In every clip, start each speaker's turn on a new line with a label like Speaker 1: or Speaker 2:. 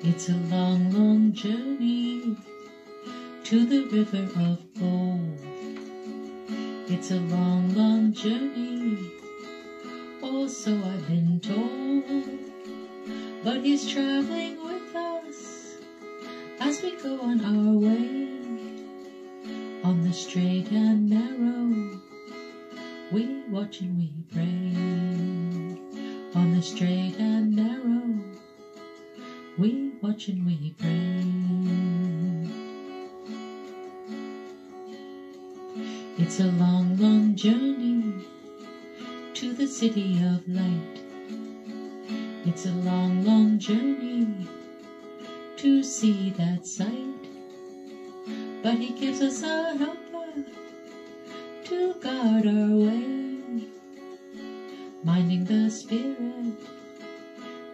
Speaker 1: It's a long, long journey to the river of gold. It's a long, long journey, oh, so I've been told. But he's traveling with us as we go on our way. On the straight and narrow, we watch and we pray. On the straight and narrow, we watch and we pray. It's a long, long journey to the city of light. It's a long, long journey to see that sight. But he gives us a helper to guard our way. Minding the spirit,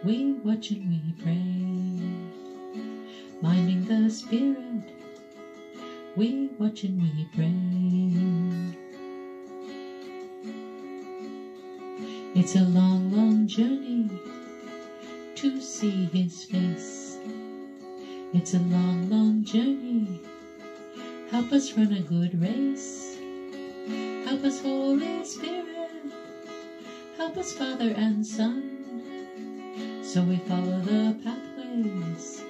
Speaker 1: we watch and we pray. Minding the spirit, we watch and we pray. It's a long, long journey to see his face. It's a long, long journey. Help us run a good race. Help us, Holy Spirit. Help us, Father and Son. So we follow the pathways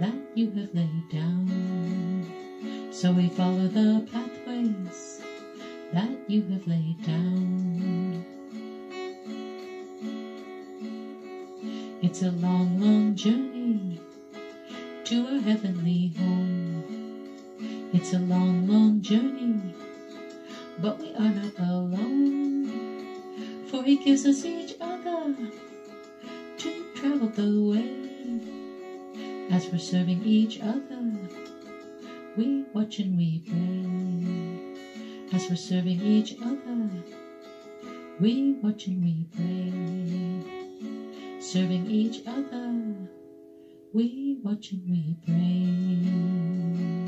Speaker 1: that you have laid down. So we follow the pathways that you have laid down. It's a long, long journey to our heavenly home. It's a long, long journey, but we are not alone. For He gives us each other to travel the way. As we're serving each other, we watch and we pray. As we're serving each other, we watch and we pray serving each other. We watch and we pray.